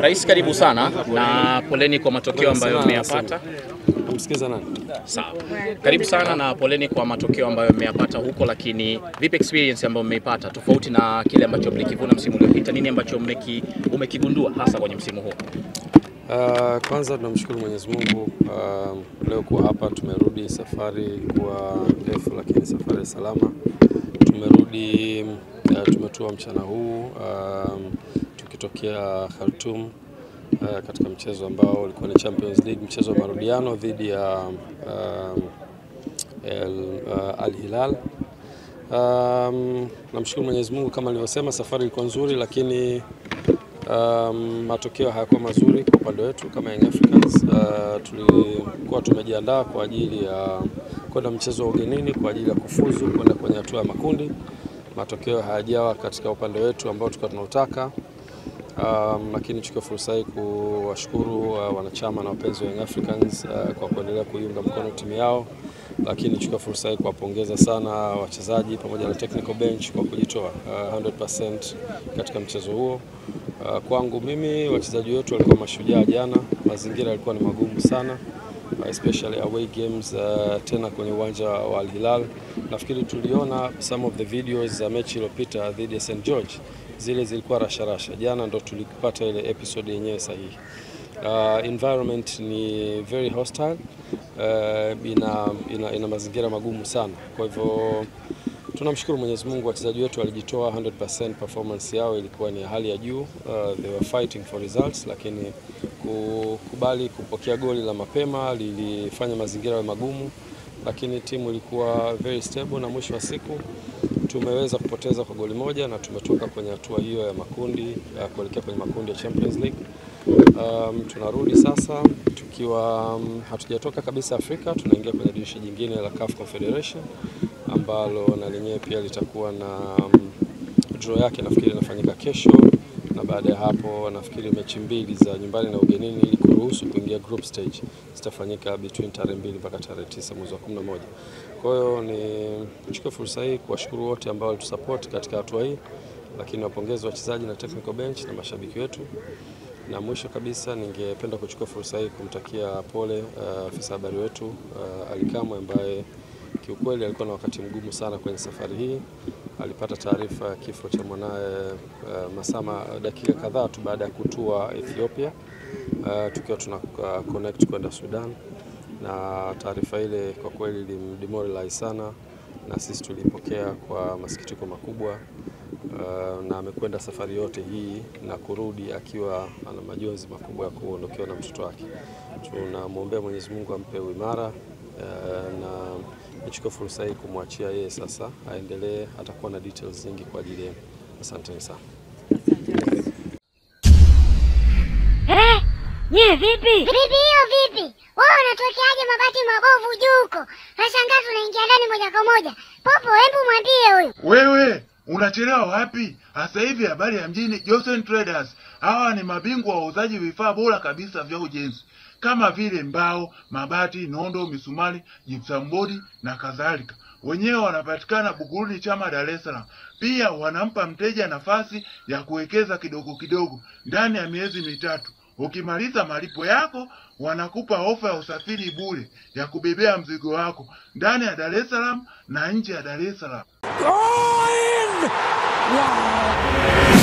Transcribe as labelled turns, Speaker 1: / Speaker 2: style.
Speaker 1: Rais, karibu sana na poleni kwa matokeo ambayo mmeyapata.
Speaker 2: Msikiza nani?
Speaker 1: Sawa, karibu sana na poleni kwa matokeo ambayo mmeyapata huko, lakini vipi experience ambayo mmeipata tofauti na kile ambacho mlikivuna msimu uliopita? Nini ambacho mmeki, umekigundua hasa kwenye msimu huu?
Speaker 2: Uh, kwanza tunamshukuru Mwenyezi Mungu uh, leo kuwa hapa, tumerudi safari kuwa ndefu, lakini safari salama. Tumerudi uh, tumetua mchana huu um, tukitokea Khartoum uh, katika mchezo ambao ulikuwa ni Champions League, mchezo wa marudiano dhidi ya uh, El, uh, Al Hilal. Um, namshukuru Mwenyezi Mungu kama nilivyosema, safari ilikuwa nzuri, lakini Um, matokeo hayakuwa mazuri kwa upande wetu kama Young Africans. Uh, tulikuwa tumejiandaa kwa ajili ya kwenda mchezo wa ugenini kwa ajili ya kufuzu kwenda kwenye hatua ya makundi. Matokeo hayajawa katika upande wetu ambao tulikuwa tunautaka. Um, lakini chukua fursa hii kuwashukuru uh, wanachama na wapenzi wa Young Africans uh, kwa kuendelea kuiunga mkono timu yao, lakini chukua fursa hii kuwapongeza sana wachezaji pamoja na technical bench kwa kujitoa uh, 100% katika mchezo huo. Uh, kwangu mimi wachezaji wetu walikuwa mashujaa jana, mazingira yalikuwa ni magumu sana uh, especially away games uh, tena kwenye uwanja wa Al Hilal. Nafikiri tuliona some of the videos za mechi iliyopita dhidi ya St George, zile zilikuwa rasharasha. Jana ndo tulipata ile episode yenyewe sahihi. Uh, environment ni very hostile uh, ina, ina, ina mazingira magumu sana, kwa hivyo tunamshukuru Mwenyezi Mungu, wachezaji wetu walijitoa 100%, performance yao ilikuwa ni hali ya juu. Uh, they were fighting for results, lakini kukubali kupokea goli la mapema lilifanya mazingira yawe magumu, lakini timu ilikuwa very stable na mwisho wa siku tumeweza kupoteza kwa goli moja na tumetoka kwenye hatua hiyo ya makundi uh, kuelekea kwenye makundi ya Champions League. Um, tunarudi sasa tukiwa um, hatujatoka kabisa Afrika, tunaingia kwenye dirisha jingine la CAF Confederation ambalo na lenyewe pia litakuwa na um, draw yake nafikiri inafanyika kesho, na baada ya hapo nafikiri mechi mbili za nyumbani na ugenini ili kuruhusu kuingia group stage zitafanyika between tarehe mbili mpaka tarehe tisa mwezi wa 11. Kwa hiyo ni chukue fursa hii kuwashukuru wote ambao walitusupport katika hatua hii, lakini wapongezi wachezaji na technical bench na mashabiki wetu na mwisho kabisa ningependa kuchukua fursa hii kumtakia pole afisa uh, habari wetu uh, Alikamwe ambaye kiukweli alikuwa na wakati mgumu sana kwenye safari hii. Alipata taarifa ya kifo cha mwanaye uh, masama dakika kadhaa tu baada ya kutua Ethiopia uh, tukiwa tuna uh, connect kwenda Sudan, na taarifa ile kwa kweli ilimdemoralize sana, na sisi tulipokea kwa masikitiko makubwa. Uh, na amekwenda safari yote hii na kurudi akiwa ana majonzi makubwa ya kuondokewa na mtoto wake. Tunamwombea Mwenyezi Mungu ampe uimara uh, na nichukue fursa hii kumwachia yeye sasa aendelee, atakuwa na details nyingi kwa ajili yenu. Asanteni sana.
Speaker 3: Eh, nye vipi? Vipi hiyo vipi? Wewe unatokeaje mabati mabovu juu huko? Nashangaa tunaingia ndani moja kwa moja. Popo, hebu mwambie huyu.
Speaker 4: Wewe unachelewa wapi? Sasa hivi habari ya mjini, Johnson Traders hawa ni mabingwa wa uuzaji vifaa bora kabisa vya ujenzi kama vile mbao, mabati, nondo, misumari, gypsum board na kadhalika. Wenyewe wanapatikana Buguruni Chama, Dar es Salaam. Pia wanampa mteja nafasi ya kuwekeza kidogo kidogo ndani ya miezi mitatu. Ukimaliza malipo yako, wanakupa ofa ya usafiri bure ya kubebea mzigo wako ndani ya Dar es Salaam na nje ya Dar es Salaam.
Speaker 5: 哇！